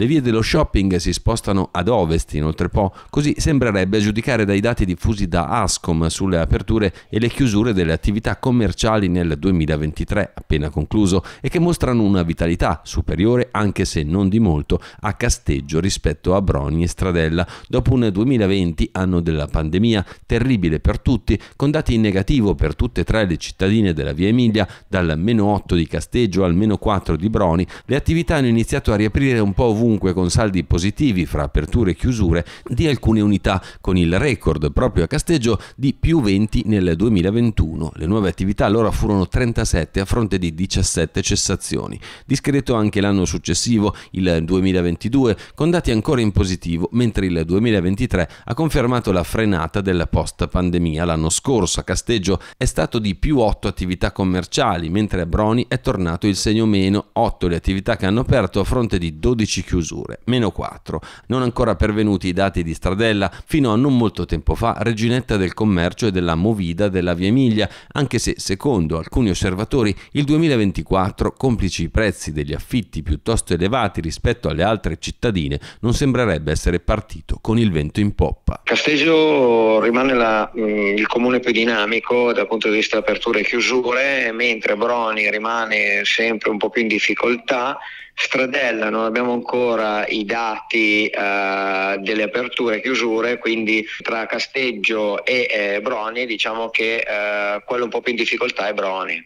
Le vie dello shopping si spostano ad ovest inoltre po', così sembrerebbe a giudicare dai dati diffusi da Ascom sulle aperture e le chiusure delle attività commerciali nel 2023 appena concluso e che mostrano una vitalità superiore anche se non di molto a Casteggio rispetto a Broni e Stradella. Dopo un 2020 anno della pandemia terribile per tutti con dati in negativo per tutte e tre le cittadine della via Emilia dal meno 8 di Casteggio al meno 4 di Broni le attività hanno iniziato a riaprire un po' ovunque comunque con saldi positivi fra aperture e chiusure di alcune unità, con il record proprio a Casteggio di più 20 nel 2021. Le nuove attività allora furono 37 a fronte di 17 cessazioni. Discreto anche l'anno successivo, il 2022, con dati ancora in positivo, mentre il 2023 ha confermato la frenata della post-pandemia. L'anno scorso a Casteggio è stato di più 8 attività commerciali, mentre a Broni è tornato il segno meno, 8 le attività che hanno aperto a fronte di 12 chiusure chiusure, meno 4. Non ancora pervenuti i dati di Stradella, fino a non molto tempo fa reginetta del commercio e della movida della Via Emilia, anche se secondo alcuni osservatori il 2024, complici i prezzi degli affitti piuttosto elevati rispetto alle altre cittadine, non sembrerebbe essere partito con il vento in poppa. Casteggio rimane la, mm, il comune più dinamico dal punto di vista aperture e chiusure, mentre Broni rimane sempre un po' più in difficoltà Stradella non abbiamo ancora i dati uh, delle aperture e chiusure, quindi tra Casteggio e eh, Broni diciamo che uh, quello un po' più in difficoltà è Broni.